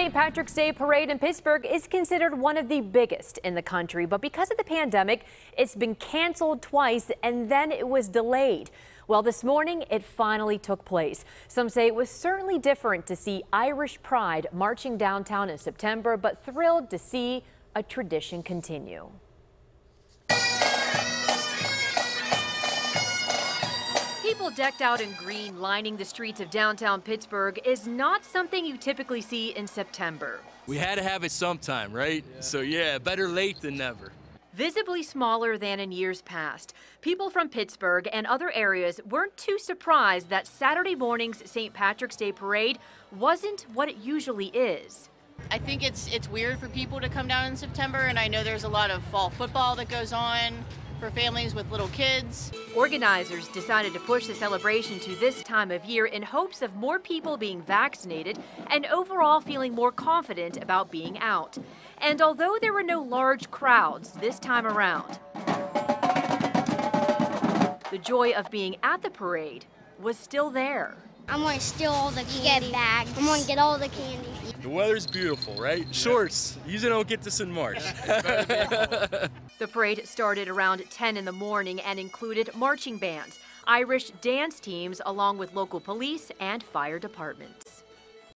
St. Patrick's Day parade in Pittsburgh is considered one of the biggest in the country, but because of the pandemic, it's been canceled twice and then it was delayed. Well, this morning it finally took place. Some say it was certainly different to see Irish pride marching downtown in September, but thrilled to see a tradition continue. People decked out in green lining the streets of downtown Pittsburgh is not something you typically see in September. We had to have it sometime, right? Yeah. So yeah, better late than never. Visibly smaller than in years past, people from Pittsburgh and other areas weren't too surprised that Saturday morning's St. Patrick's Day parade wasn't what it usually is. I think it's it's weird for people to come down in September and I know there's a lot of fall football that goes on for families with little kids. Organizers decided to push the celebration to this time of year in hopes of more people being vaccinated and overall feeling more confident about being out. And although there were no large crowds this time around, the joy of being at the parade was still there. I'm going to steal all the candy. Get back. I'm going to get all the candy. The weather's beautiful, right? Shorts. Usually don't get this in March. the parade started around 10 in the morning and included marching bands, Irish dance teams, along with local police and fire departments.